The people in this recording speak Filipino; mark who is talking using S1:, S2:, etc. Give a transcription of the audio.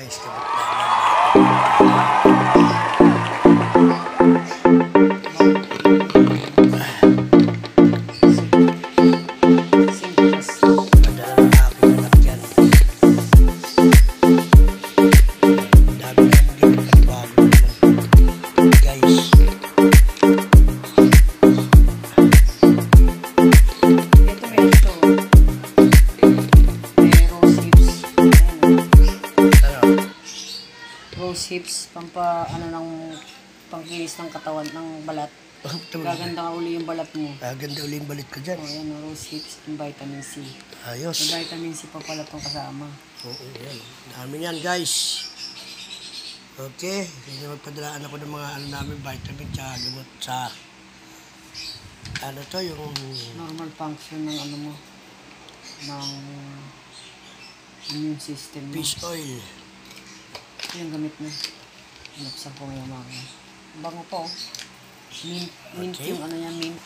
S1: Guys, kabit
S2: Rose hips, pampa, ano ng, pangkinis ng katawan ng balat. Gaganda ka uli yung balat mo.
S1: Ah, ganda uli yung balit ko dyan.
S2: O, oh, rose hips and vitamin C.
S1: Ayos.
S2: May vitamin C pa pala itong kasama.
S1: Oo, yan. Dami yan, guys. Okay, hindi magpadalaan ako ng mga ano namin, vitamin, tsaka gamot sa ano to, yung
S2: Normal function ng ano mo, ng immune system mo.
S1: fish oil.
S2: Ito yung gamit mo. Nabsan ko ngayon mga. Bango po. Mint, mint
S1: Okay.
S2: yung ano yan, mint.